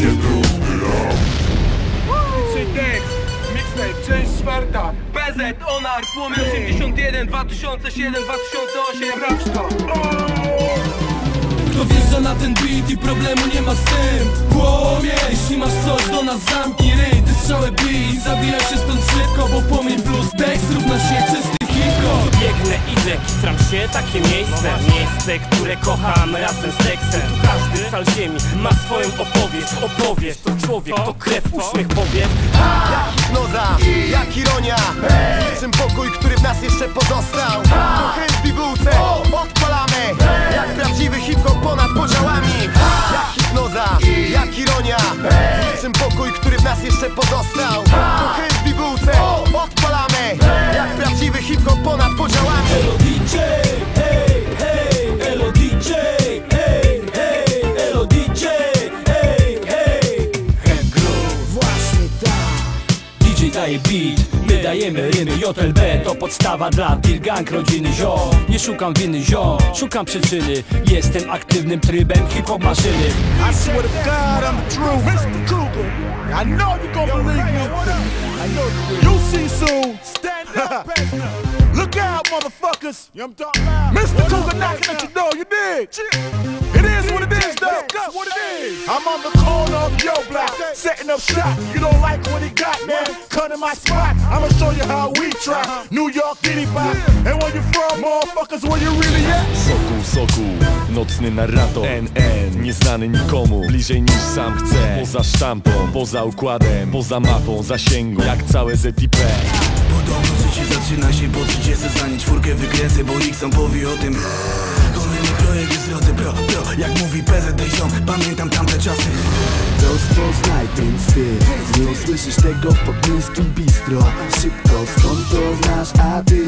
Życie brudny Trzy Dex, mixtape, część czwarta. PZ, Onar, Płomień 81, 2007, 2008 Rapszka Kto wjeżdża na ten beat i problemu nie ma z tym? Płomie, jeśli masz coś do nas zamknij ryj. Ty strzałę bij i zabijaj się stąd szybko Bo płomień plus Dex równa się czysty się, takie miejsce Miejsce, które kocham razem z tekstem Tu każdy cal ziemi ma swoją opowieść Opowieść. To człowiek, to krew, uśmiech powie Jak hipnoza, jak ironia. Niczym pokój, który w nas jeszcze pozostał. Trochę w bibułce, odpalamy. Jak prawdziwy hip-hop ponad podziałami. Jak hipnoza, jak ironia. Niczym pokój, który w nas jeszcze pozostał daje beat, my dajemy rymy JLB to podstawa dla Deal Gang rodziny ziom Nie szukam winy ziom, szukam przyczyny. Jestem aktywnym trybem hip-hop maszyny. I swear to God I'm the truth Mr. Cougar I know you gon' believe me. I know you see soon Stand up Look out motherfuckers. Mr. Cougar knocking at your door, you dig? What it is though what it is? I'm on the corner of your block Setting up shop. You don't like what he got man. Cut in my spot. I'ma show you how we try. New York Diddy Bop And where you from motherfuckers? Where you really at? Sokół, sokół, nocny narrator. NN, nieznany nikomu, bliżej niż sam chce. Poza sztampą, poza układem, poza mapą, zasięgą Jak całe ZIP Podobno życie zaczyna się po 30 Zanim czwórkę wykręcę, bo Nixon powie o tym Kolejny projekt jest roty pro, pro Jak mówi PZ ziom, pamiętam tamte czasy. Rozpoznaj ten styl. Nie usłyszysz tego w podmiejskim bistro. Szybko, skąd to znasz, a ty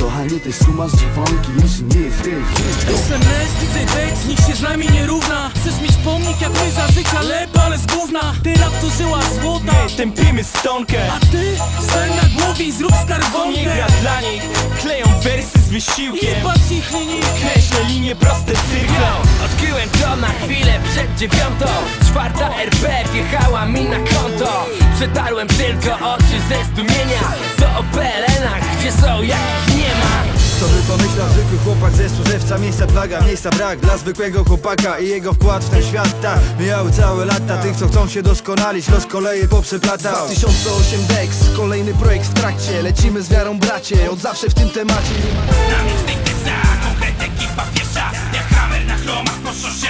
Kochanie też kumasz dziwonki, jeśli nie jesteś. SMS, DJ Bex, nikt się z nami nie równa. Chcesz mieć pomnik jak my za życia lep, ale z gówna. Ty rap to żyła złota. Tępimy stonkę. A ty stań na głowie i zrób Nie skarbonkę gra dla nich, kleją wersy wysiłkiem. Linijkę Kreślę linie proste cyrklą Odkryłem to na chwilę przed dziewiątą. Czwarta RP wjechała mi na konto. Przetarłem tylko oczy ze zdumienia. Co o To by pomyślał zwykły chłopak ze służewca Miejsca plaga, miejsca brak dla zwykłego chłopaka I jego wkład w ten świat, tak. Mijały całe lata tych, co chcą się doskonalić Los koleje poprzeplatał. 2008 Dex, kolejny projekt w trakcie. Lecimy z wiarą bracie, od zawsze w tym temacie. Na mixtape konkret ekipa piesza Jak hammer na chromach po szosie